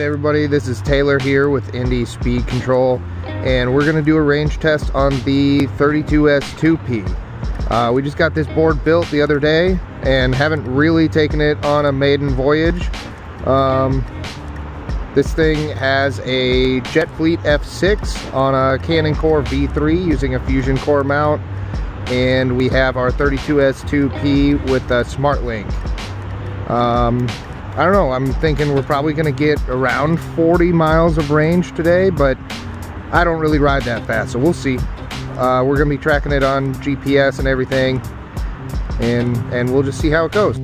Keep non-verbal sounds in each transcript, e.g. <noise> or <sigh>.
right, everybody, this is Taylor here with Indy Speed Control, and we're gonna do a range test on the 32S2P. Uh, we just got this board built the other day and haven't really taken it on a maiden voyage. Um, this thing has a Jetfleet F6 on a Cannon Core V3 using a Fusion Core mount, and we have our 32S2P with a SmartLink. Um, I don't know, I'm thinking we're probably gonna get around 40 miles of range today, but I don't really ride that fast, so we'll see. Uh, we're gonna be tracking it on GPS and everything, and, and we'll just see how it goes.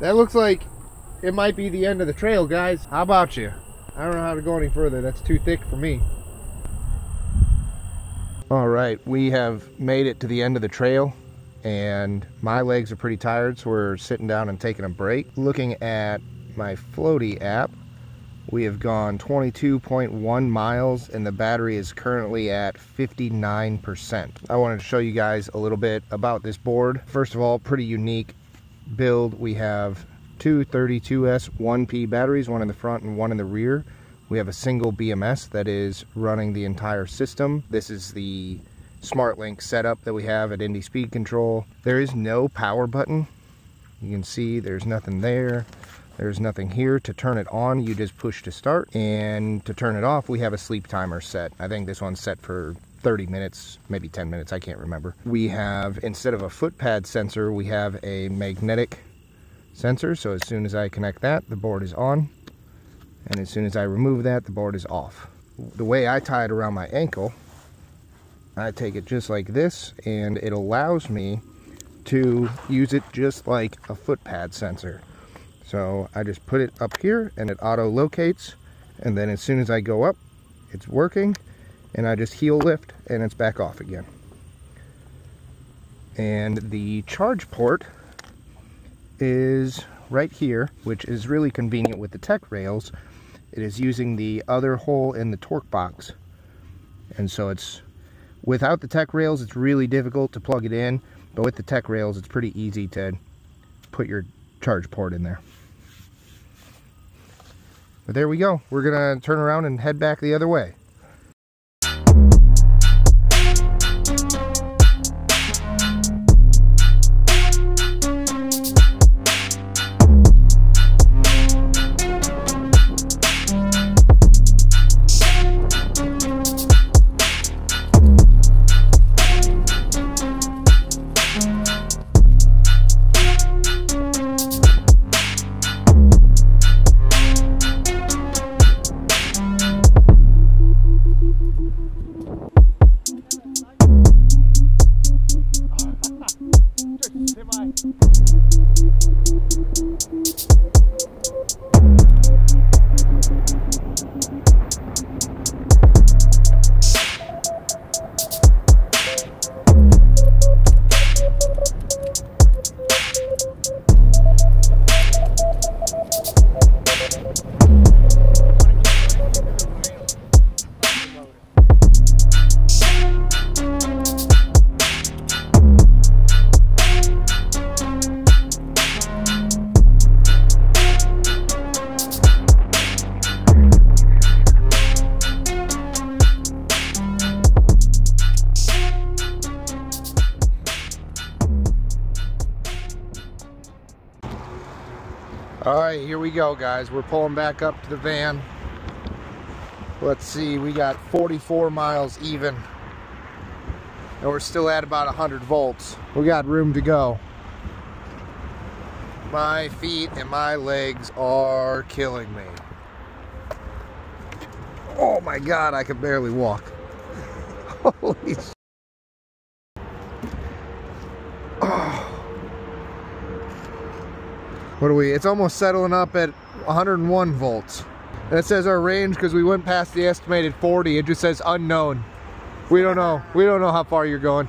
That looks like it might be the end of the trail, guys. How about you? I don't know how to go any further. That's too thick for me. All right, we have made it to the end of the trail and my legs are pretty tired, so we're sitting down and taking a break. Looking at my floaty app, we have gone 22.1 miles and the battery is currently at 59%. I wanted to show you guys a little bit about this board. First of all, pretty unique build. We have two 32S 1P batteries, one in the front and one in the rear. We have a single BMS that is running the entire system. This is the SmartLink setup that we have at Indy Speed Control. There is no power button. You can see there's nothing there. There's nothing here to turn it on. You just push to start. And to turn it off, we have a sleep timer set. I think this one's set for 30 minutes, maybe 10 minutes, I can't remember. We have, instead of a foot pad sensor, we have a magnetic sensor. So as soon as I connect that, the board is on. And as soon as I remove that, the board is off. The way I tie it around my ankle, I take it just like this, and it allows me to use it just like a foot pad sensor. So I just put it up here and it auto locates and then as soon as I go up it's working and I just heel lift and it's back off again. And the charge port is right here which is really convenient with the tech rails. It is using the other hole in the torque box and so it's without the tech rails it's really difficult to plug it in but with the tech rails it's pretty easy to put your charge port in there. But there we go. We're going to turn around and head back the other way. All right, here we go, guys. We're pulling back up to the van. Let's see, we got 44 miles even. And we're still at about 100 volts. We got room to go. My feet and my legs are killing me. Oh my God, I can barely walk. <laughs> Holy What are we? It's almost settling up at 101 volts. And it says our range because we went past the estimated 40. It just says unknown. We don't know. We don't know how far you're going.